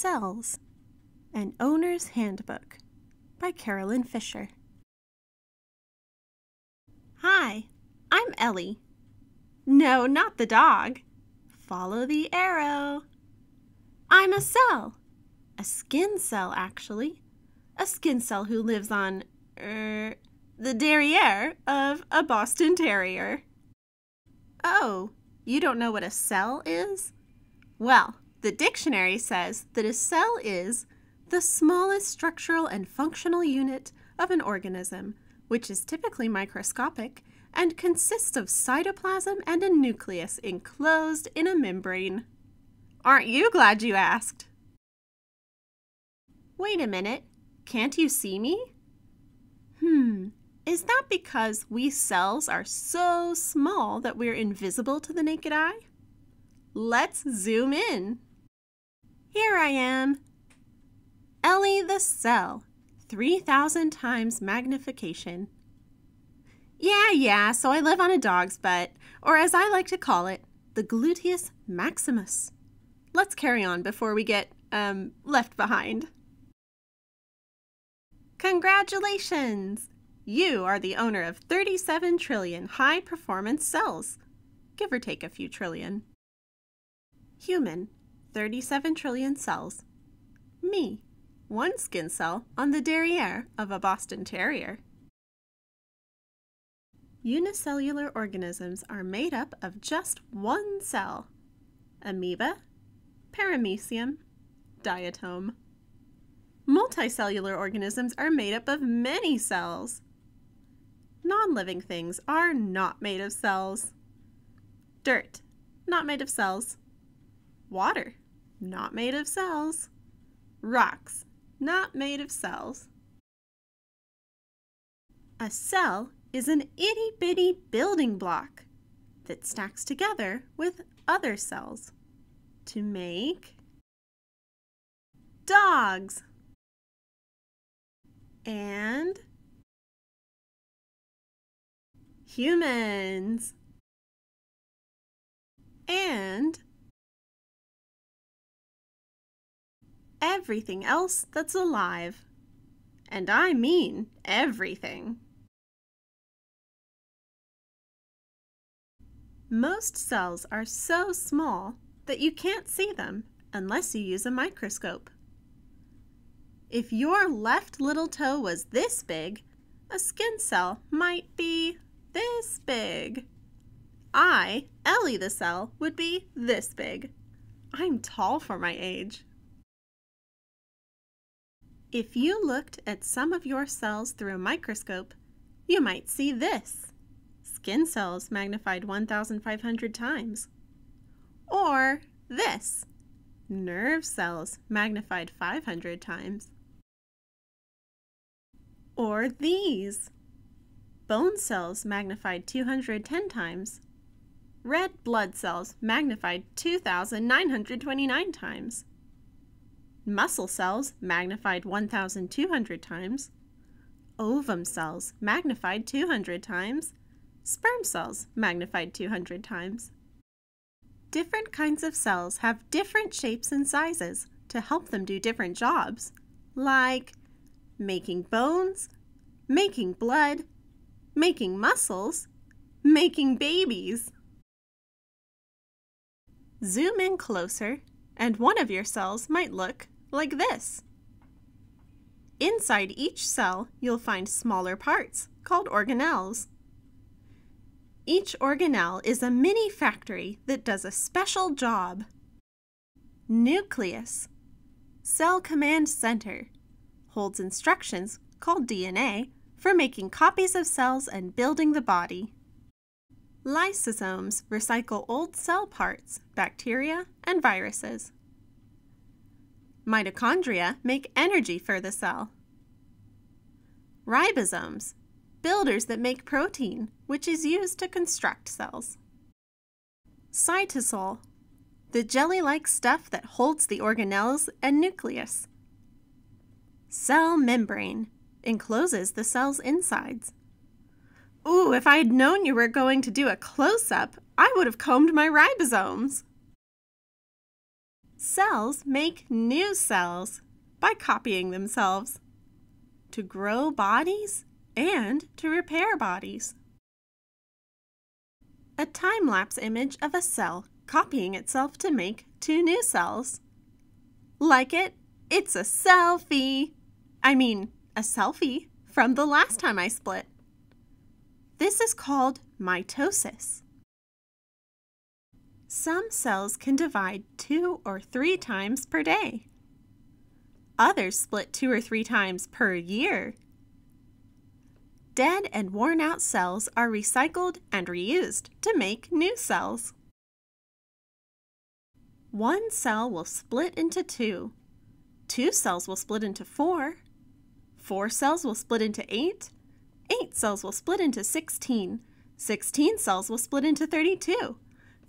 Cells An Owner's Handbook by Carolyn Fisher. Hi, I'm Ellie. No, not the dog. Follow the arrow. I'm a cell. A skin cell, actually. A skin cell who lives on, er, the derriere of a Boston Terrier. Oh, you don't know what a cell is? Well, the dictionary says that a cell is the smallest structural and functional unit of an organism, which is typically microscopic and consists of cytoplasm and a nucleus enclosed in a membrane. Aren't you glad you asked? Wait a minute, can't you see me? Hmm, is that because we cells are so small that we're invisible to the naked eye? Let's zoom in. Here I am. Ellie the cell, 3,000 times magnification. Yeah, yeah, so I live on a dog's butt, or as I like to call it, the gluteus maximus. Let's carry on before we get, um, left behind. Congratulations! You are the owner of 37 trillion high performance cells, give or take a few trillion. Human, 37 trillion cells. Me, one skin cell on the derriere of a Boston Terrier. Unicellular organisms are made up of just one cell amoeba, paramecium, diatom. Multicellular organisms are made up of many cells. Non living things are not made of cells. Dirt, not made of cells. Water, not made of cells. Rocks, not made of cells. A cell is an itty bitty building block that stacks together with other cells to make dogs and humans and everything else that's alive. And I mean everything. Most cells are so small that you can't see them unless you use a microscope. If your left little toe was this big, a skin cell might be this big. I, Ellie the cell, would be this big. I'm tall for my age. If you looked at some of your cells through a microscope, you might see this. Skin cells magnified 1,500 times. Or this. Nerve cells magnified 500 times. Or these. Bone cells magnified 210 times. Red blood cells magnified 2,929 times muscle cells magnified 1,200 times, ovum cells magnified 200 times, sperm cells magnified 200 times. Different kinds of cells have different shapes and sizes to help them do different jobs, like making bones, making blood, making muscles, making babies. Zoom in closer, and one of your cells might look like this. Inside each cell, you'll find smaller parts called organelles. Each organelle is a mini factory that does a special job. Nucleus, cell command center, holds instructions called DNA for making copies of cells and building the body. Lysosomes recycle old cell parts, bacteria, and viruses. Mitochondria make energy for the cell. Ribosomes, builders that make protein, which is used to construct cells. Cytosol, the jelly-like stuff that holds the organelles and nucleus. Cell membrane, encloses the cell's insides. Ooh, if I had known you were going to do a close-up, I would have combed my ribosomes. Cells make new cells by copying themselves to grow bodies and to repair bodies. A time-lapse image of a cell copying itself to make two new cells. Like it, it's a selfie. I mean, a selfie from the last time I split. This is called mitosis. Some cells can divide two or three times per day. Others split two or three times per year. Dead and worn out cells are recycled and reused to make new cells. One cell will split into two. Two cells will split into four. Four cells will split into eight. Eight cells will split into 16. 16 cells will split into 32.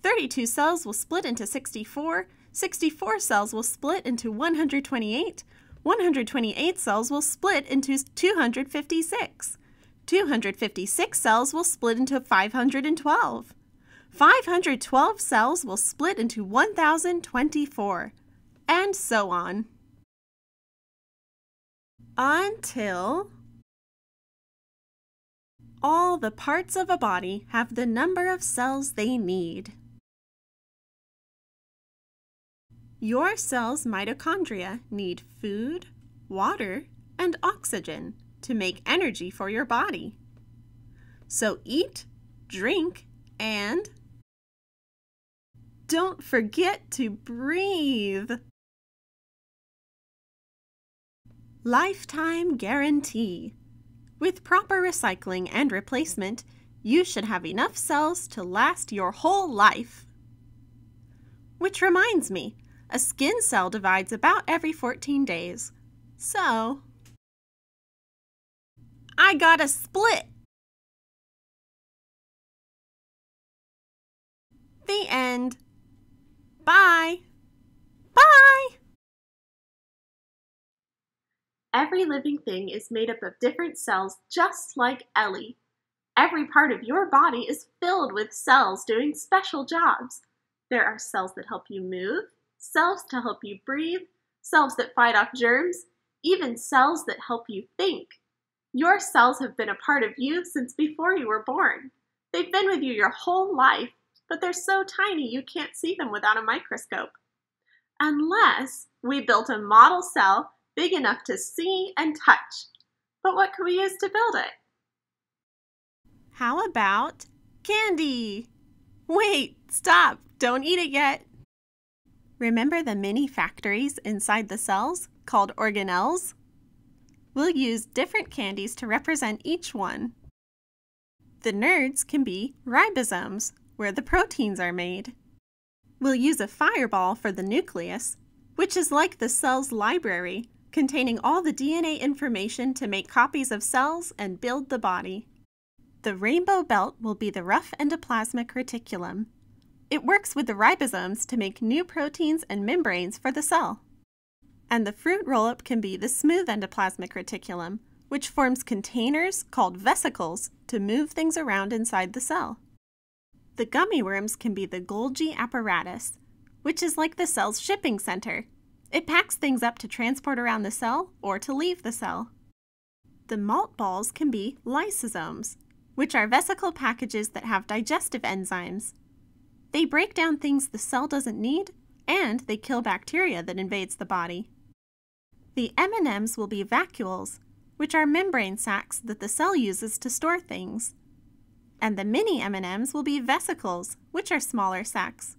32 cells will split into 64. 64 cells will split into 128. 128 cells will split into 256. 256 cells will split into 512. 512 cells will split into 1024, and so on. Until all the parts of a body have the number of cells they need. Your cell's mitochondria need food, water, and oxygen to make energy for your body. So eat, drink, and don't forget to breathe. Lifetime Guarantee With proper recycling and replacement, you should have enough cells to last your whole life. Which reminds me, a skin cell divides about every 14 days. So, I got a split. The end. Bye. Bye. Every living thing is made up of different cells just like Ellie. Every part of your body is filled with cells doing special jobs. There are cells that help you move, cells to help you breathe, cells that fight off germs, even cells that help you think. Your cells have been a part of you since before you were born. They've been with you your whole life, but they're so tiny you can't see them without a microscope. Unless we built a model cell big enough to see and touch. But what can we use to build it? How about candy? Wait, stop, don't eat it yet. Remember the mini factories inside the cells called organelles? We'll use different candies to represent each one. The nerds can be ribosomes, where the proteins are made. We'll use a fireball for the nucleus, which is like the cell's library, containing all the DNA information to make copies of cells and build the body. The rainbow belt will be the rough endoplasmic reticulum, it works with the ribosomes to make new proteins and membranes for the cell. And the fruit roll-up can be the smooth endoplasmic reticulum, which forms containers called vesicles to move things around inside the cell. The gummy worms can be the Golgi apparatus, which is like the cell's shipping center. It packs things up to transport around the cell or to leave the cell. The malt balls can be lysosomes, which are vesicle packages that have digestive enzymes. They break down things the cell doesn't need, and they kill bacteria that invades the body. The M&Ms will be vacuoles, which are membrane sacs that the cell uses to store things. And the mini M&Ms will be vesicles, which are smaller sacs.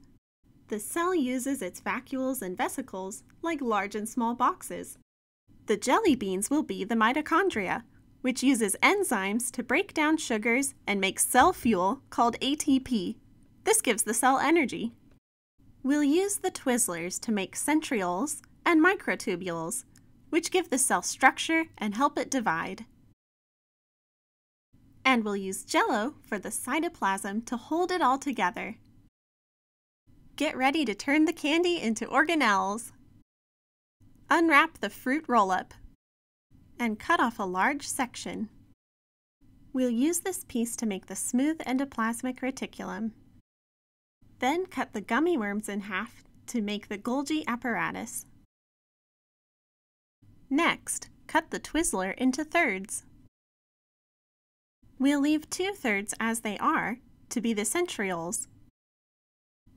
The cell uses its vacuoles and vesicles like large and small boxes. The jelly beans will be the mitochondria, which uses enzymes to break down sugars and make cell fuel called ATP. This gives the cell energy. We'll use the Twizzlers to make centrioles and microtubules, which give the cell structure and help it divide. And we'll use jello for the cytoplasm to hold it all together. Get ready to turn the candy into organelles. Unwrap the fruit roll-up and cut off a large section. We'll use this piece to make the smooth endoplasmic reticulum. Then cut the gummy worms in half to make the Golgi apparatus. Next, cut the Twizzler into thirds. We'll leave two thirds as they are to be the centrioles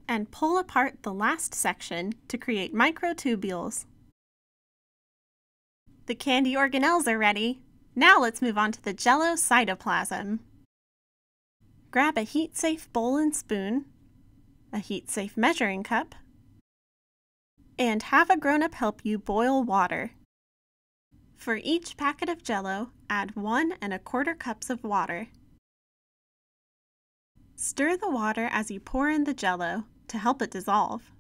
and pull apart the last section to create microtubules. The candy organelles are ready. Now let's move on to the jello cytoplasm. Grab a heat-safe bowl and spoon, a heat-safe measuring cup, and have a grown-up help you boil water. For each packet of jello, add one and a quarter cups of water. Stir the water as you pour in the jello to help it dissolve.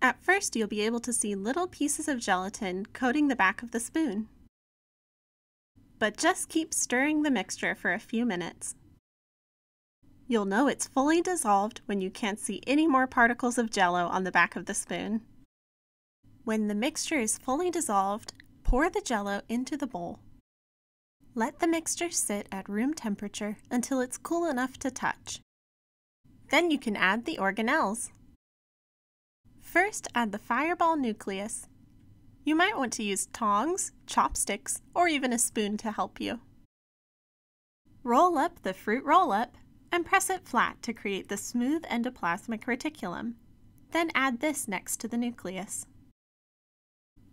At first, you'll be able to see little pieces of gelatin coating the back of the spoon. But just keep stirring the mixture for a few minutes. You'll know it's fully dissolved when you can't see any more particles of jello on the back of the spoon. When the mixture is fully dissolved, pour the jello into the bowl. Let the mixture sit at room temperature until it's cool enough to touch. Then you can add the organelles. First, add the fireball nucleus. You might want to use tongs, chopsticks, or even a spoon to help you. Roll up the fruit roll-up and press it flat to create the smooth endoplasmic reticulum. Then add this next to the nucleus.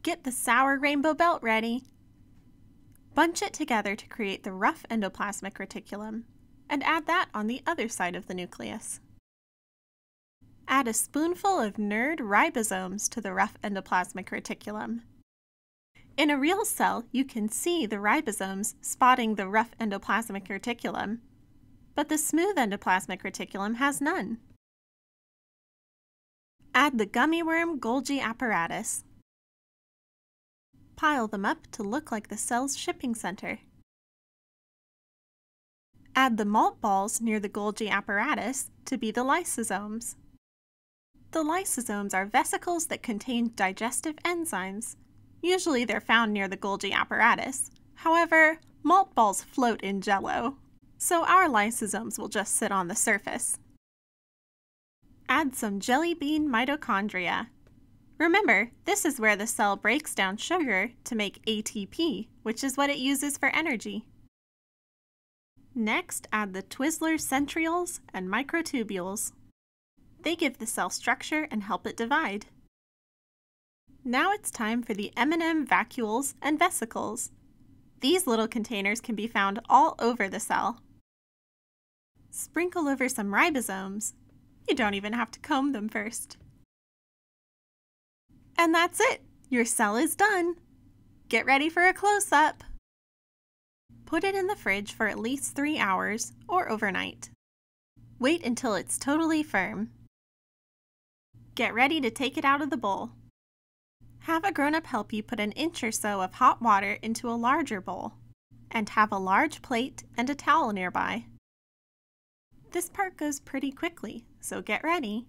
Get the sour rainbow belt ready. Bunch it together to create the rough endoplasmic reticulum, and add that on the other side of the nucleus. Add a spoonful of NERD ribosomes to the rough endoplasmic reticulum. In a real cell, you can see the ribosomes spotting the rough endoplasmic reticulum, but the smooth endoplasmic reticulum has none. Add the gummy worm Golgi apparatus. Pile them up to look like the cell's shipping center. Add the malt balls near the Golgi apparatus to be the lysosomes. The lysosomes are vesicles that contain digestive enzymes. Usually they're found near the Golgi apparatus. However, malt balls float in jello, so our lysosomes will just sit on the surface. Add some jelly bean mitochondria. Remember, this is where the cell breaks down sugar to make ATP, which is what it uses for energy. Next, add the Twizzler centrioles and microtubules. They give the cell structure and help it divide. Now it's time for the M&M vacuoles and vesicles. These little containers can be found all over the cell. Sprinkle over some ribosomes. You don't even have to comb them first. And that's it! Your cell is done! Get ready for a close-up! Put it in the fridge for at least three hours or overnight. Wait until it's totally firm. Get ready to take it out of the bowl. Have a grown-up help you put an inch or so of hot water into a larger bowl, and have a large plate and a towel nearby. This part goes pretty quickly, so get ready.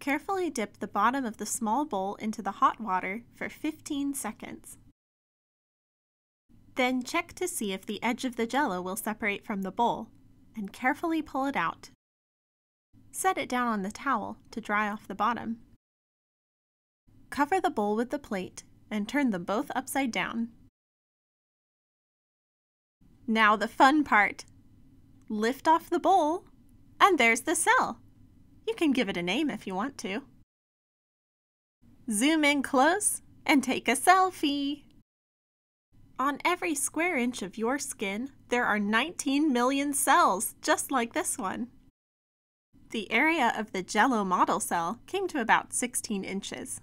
Carefully dip the bottom of the small bowl into the hot water for 15 seconds. Then check to see if the edge of the jello will separate from the bowl, and carefully pull it out. Set it down on the towel to dry off the bottom. Cover the bowl with the plate and turn them both upside down. Now the fun part. Lift off the bowl, and there's the cell. You can give it a name if you want to. Zoom in close and take a selfie. On every square inch of your skin, there are 19 million cells, just like this one. The area of the jello model cell came to about 16 inches.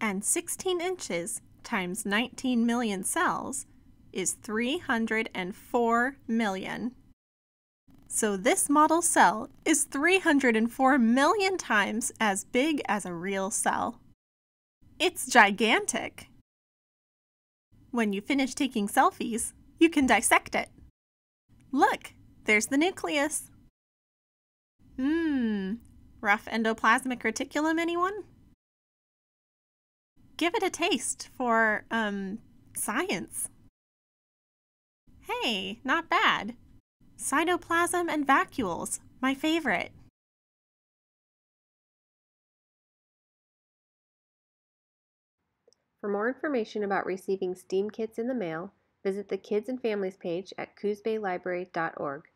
And 16 inches times 19 million cells is 304 million. So this model cell is 304 million times as big as a real cell. It's gigantic! When you finish taking selfies, you can dissect it. Look, there's the nucleus. Hmm, rough endoplasmic reticulum, anyone? Give it a taste for, um, science. Hey, not bad. Cytoplasm and vacuoles, my favorite. For more information about receiving STEAM kits in the mail, visit the Kids and Families page at coosbaylibrary.org.